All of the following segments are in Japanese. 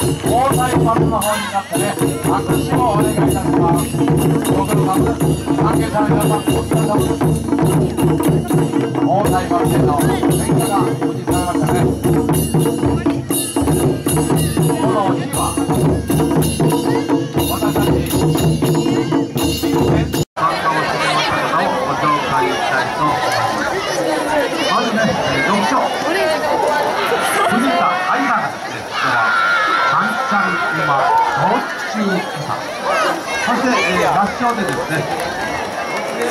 防災パブの方になってね、握手をお願いいたします。ご苦労様。関係者、ご。防災のがましたね。こは、参加をしていました、ご紹介したいと思います。まずね、読書。中そして、えー、合唱でですね。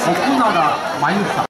奥永真由さん。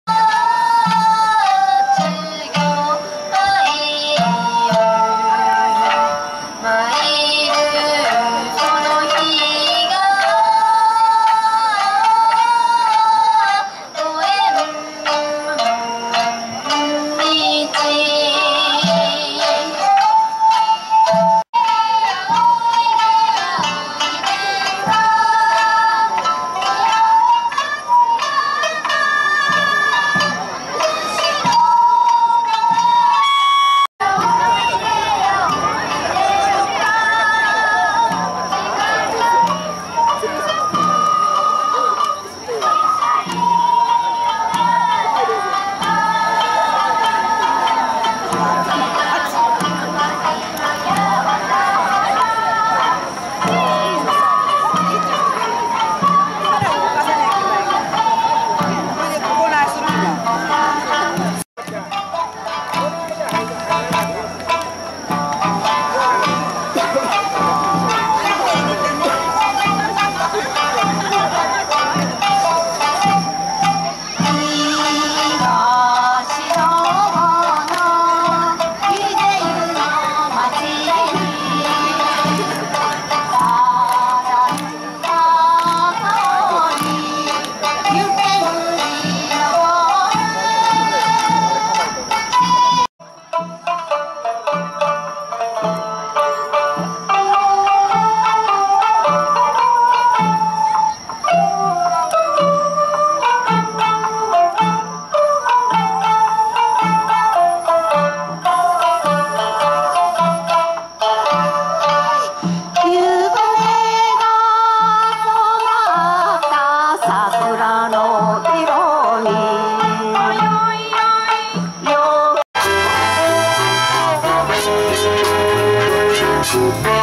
you.